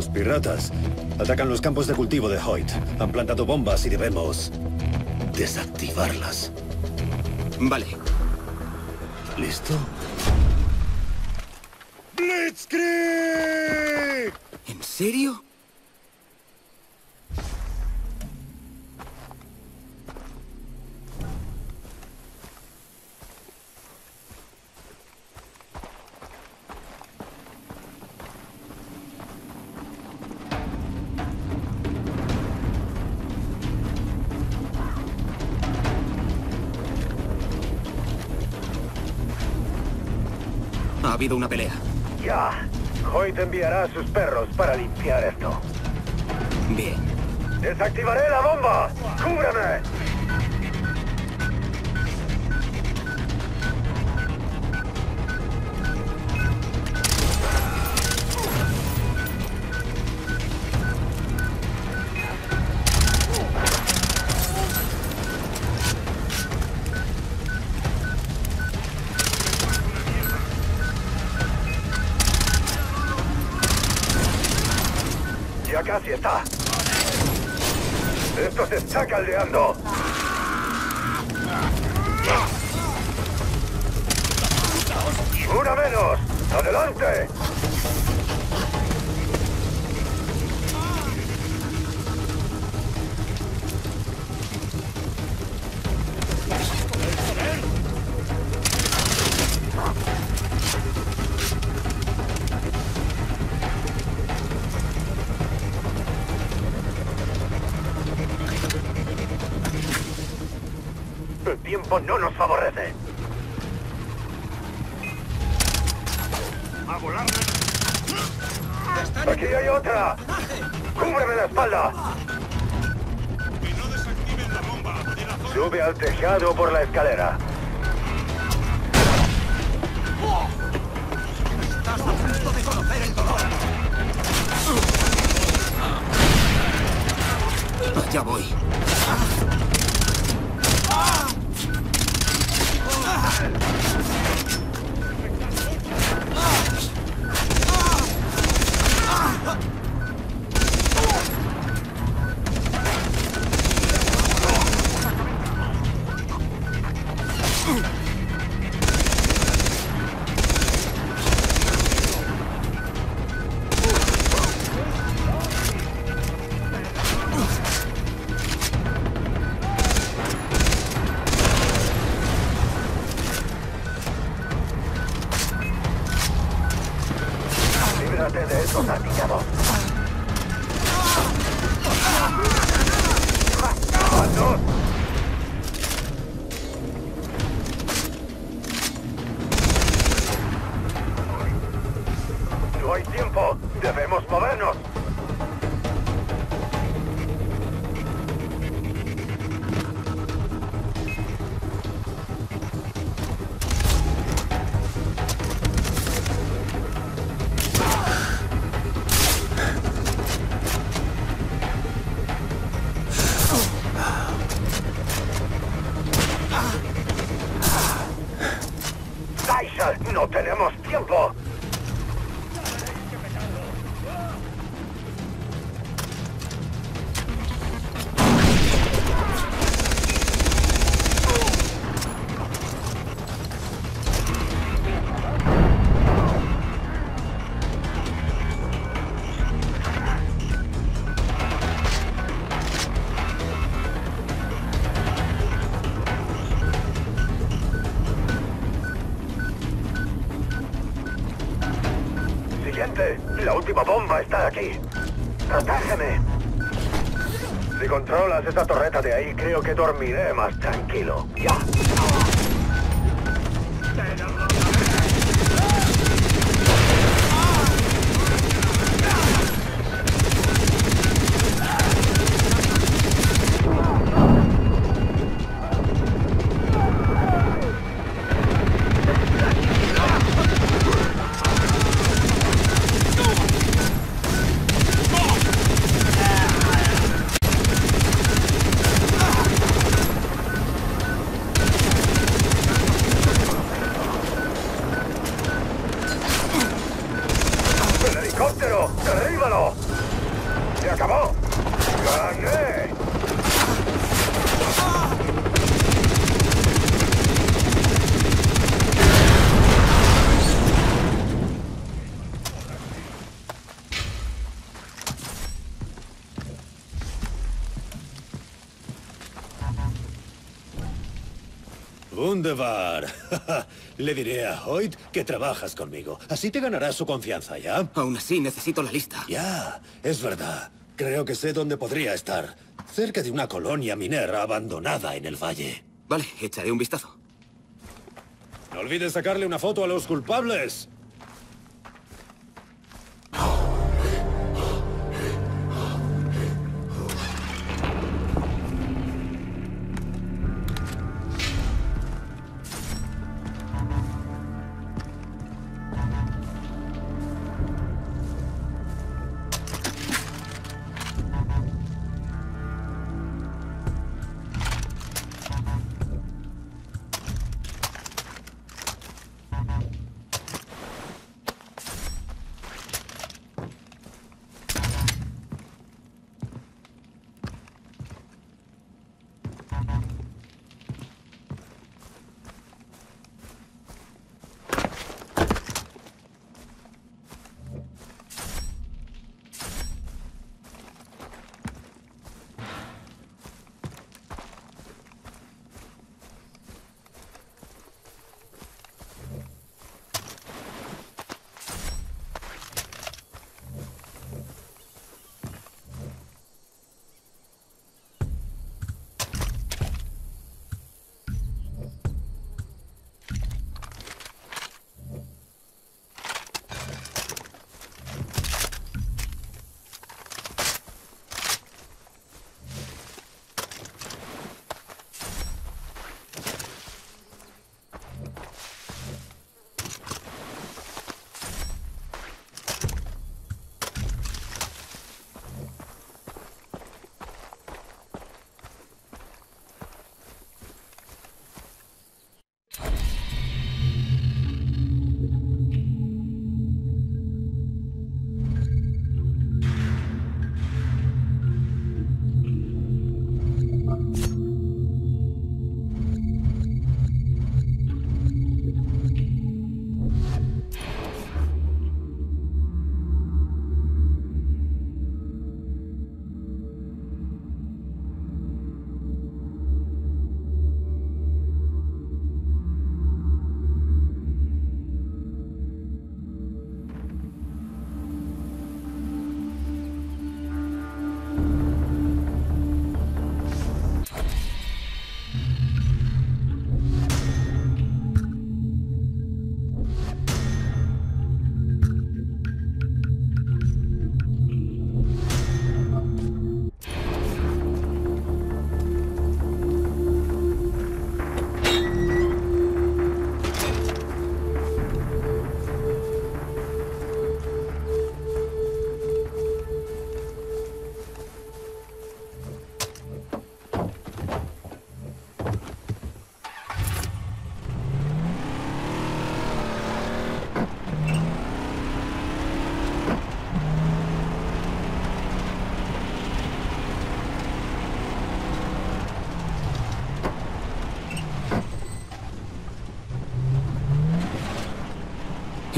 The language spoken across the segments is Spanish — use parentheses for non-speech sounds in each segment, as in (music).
Los piratas atacan los campos de cultivo de Hoyt. Han plantado bombas y debemos desactivarlas. Vale. ¿Listo? ¡Blitzkrieg! ¿En serio? Ha habido una pelea. Ya. Hoy te enviará a sus perros para limpiar esto. Bien. ¡Desactivaré la bomba! ¡Cúbreme! Caldeando. ¡Una menos! ¡Adelante! Sube al tejado por la escalera. Estás a punto de conocer el dolor. Ya voy. Líbrate de on La última bomba está aquí. ¡Protégeme! Si controlas esa torreta de ahí, creo que dormiré más tranquilo. ¡Ya! (laughs) Le diré a Hoyt que trabajas conmigo. Así te ganarás su confianza, ¿ya? Aún así, necesito la lista. Ya, es verdad. Creo que sé dónde podría estar. Cerca de una colonia minera abandonada en el valle. Vale, echaré un vistazo. No olvides sacarle una foto a los culpables.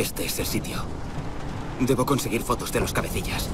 Este es el sitio. Debo conseguir fotos de los cabecillas.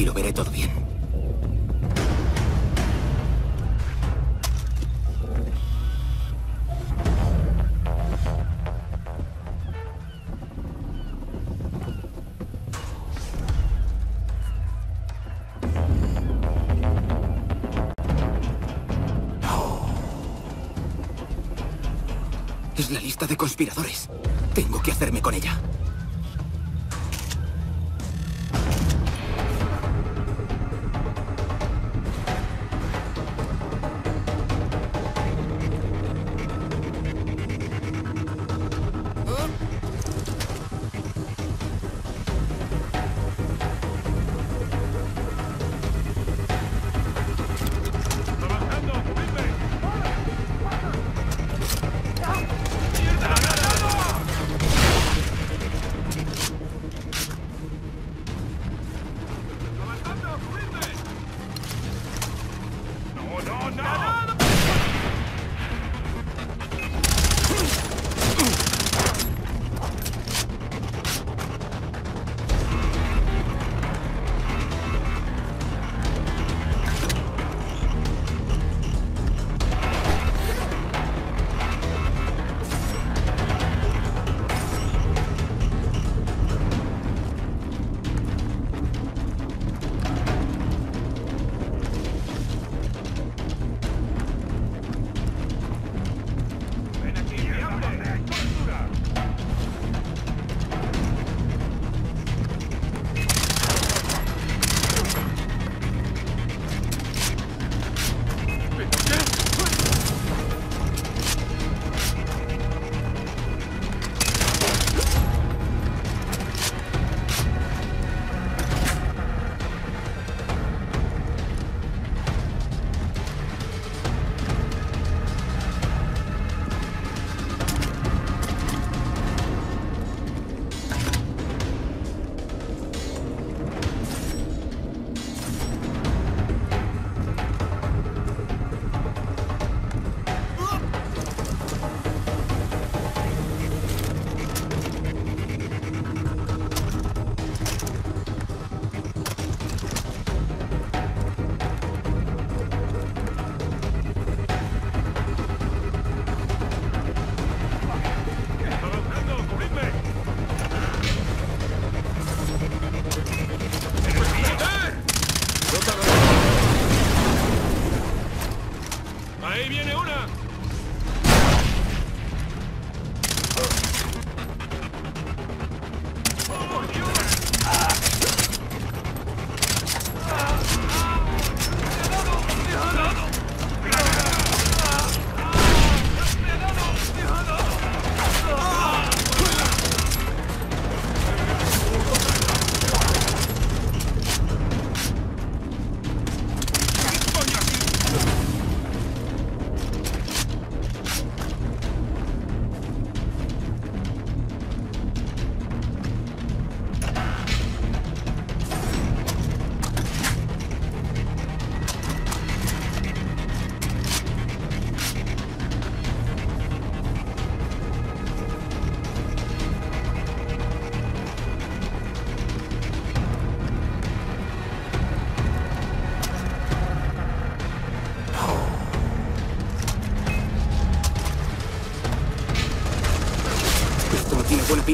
Aquí lo veré todo bien. Es la lista de conspiradores. Tengo que hacerme con ella.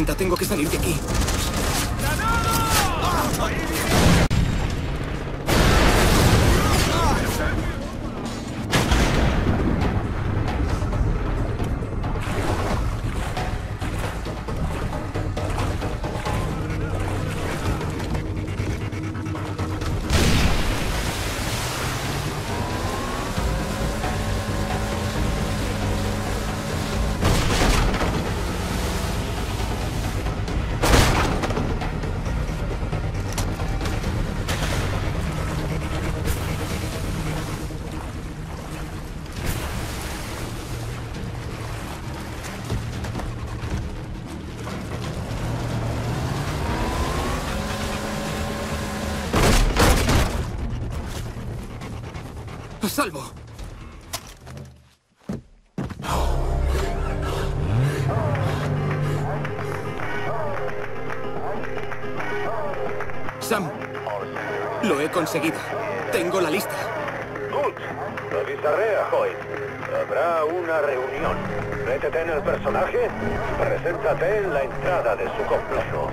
Tengo que salir de aquí. A salvo. Sam, lo he conseguido. Tengo la lista. Good. Lo avisaré a Hoyt. Habrá una reunión. Métete en el personaje y preséntate en la entrada de su complejo.